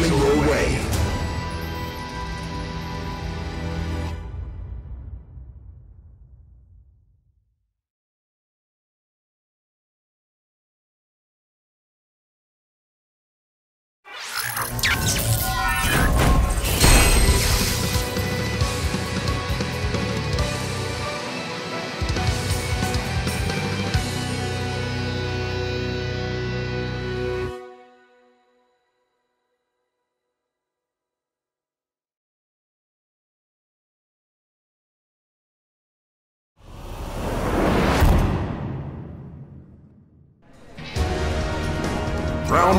coming your way.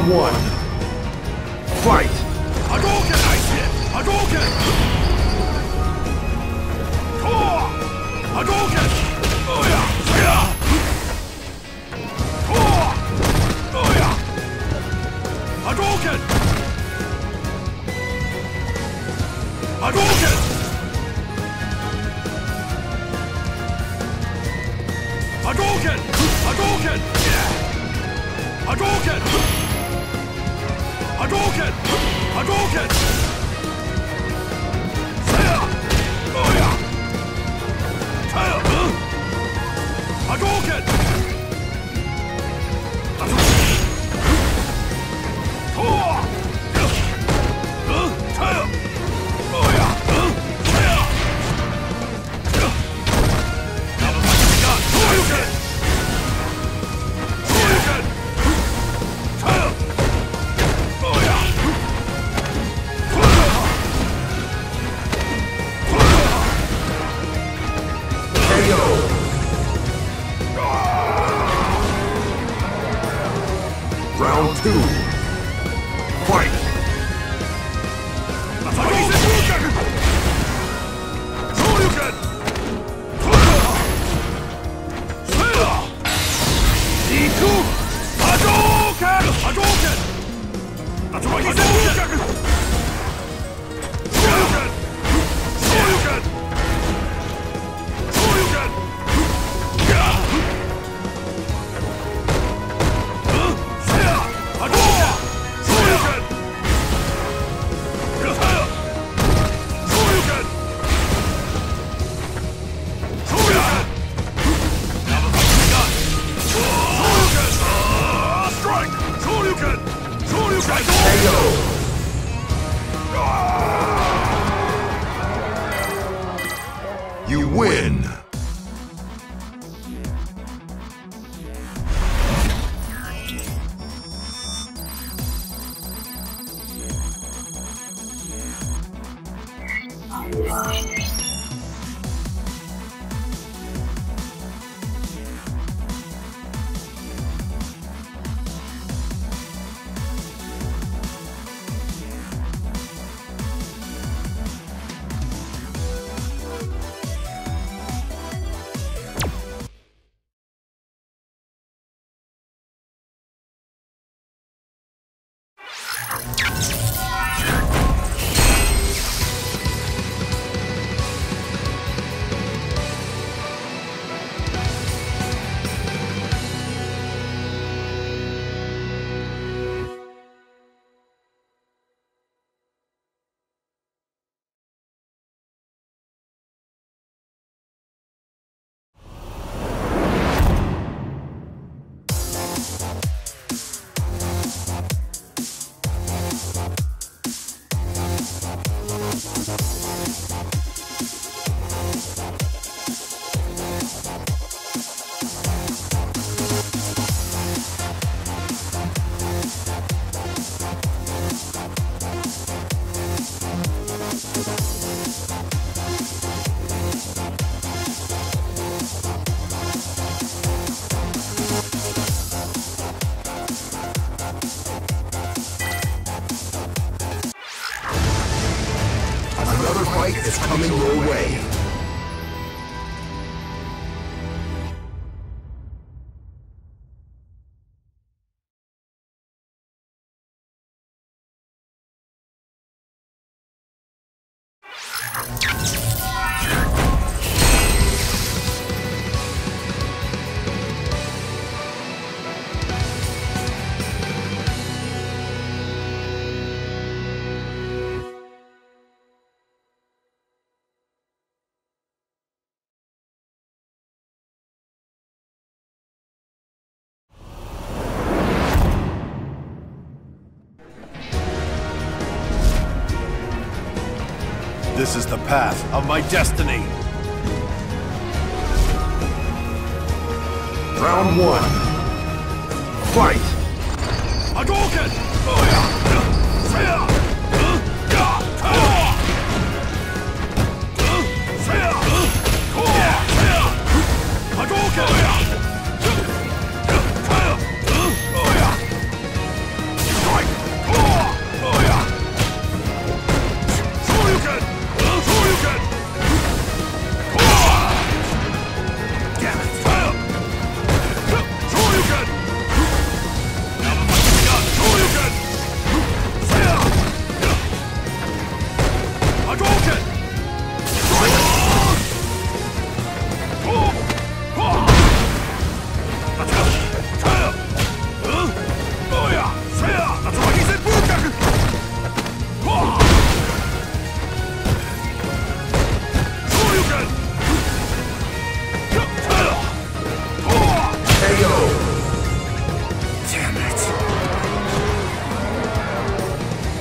one. Fight! Hadouken, I said! Hadouken! Core! Hadouken! Good. round two. Another fight is coming your way. This is the path of my destiny. Round one. Fight! Hadouken!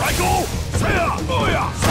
最高！せや！おや！